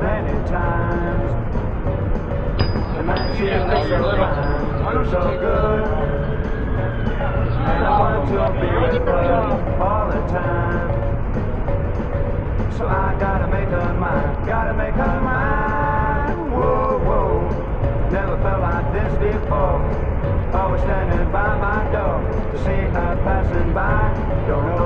many times. And man, she looks so fine, so good. And I want to be with her all the time. So I gotta make her mine, gotta make her mine. Whoa, whoa, never felt like this before. Always standing by my door to see her passing by. Don't know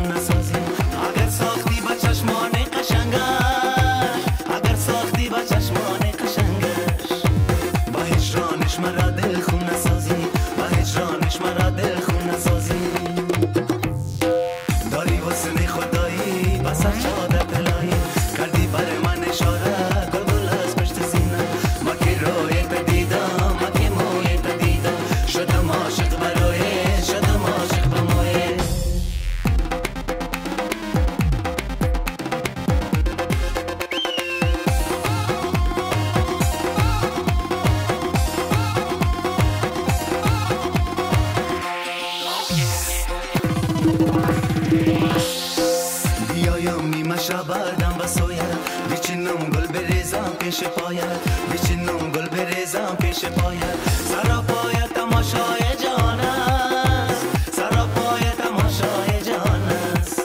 بیایم نیمه شب بردم و سویم بچینم گل بریزم پیش پایت بچینم گل بریزم پیش پایت سرا پایت تماشای جان است. سرا پایت تماشای جان است.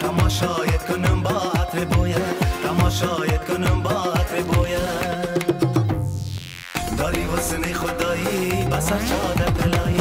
تماشایت کنم با عطر بویت تماشایت کنم با عطر بویت داری واسه خدایی بسر چادر طلایی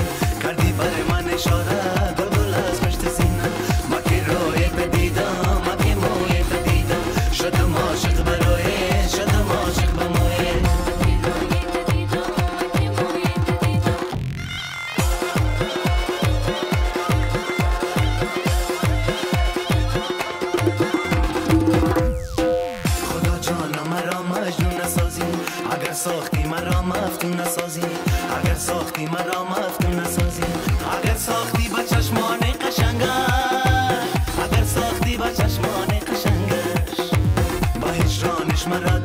ساختی مرا مفتون نسازی. اگر ساختی مرا مفتون نسازی. اگر ساختی با چشمان قشنگه اگر ساختی با چشمان قشنگش. با هجرانش مرا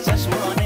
touch want.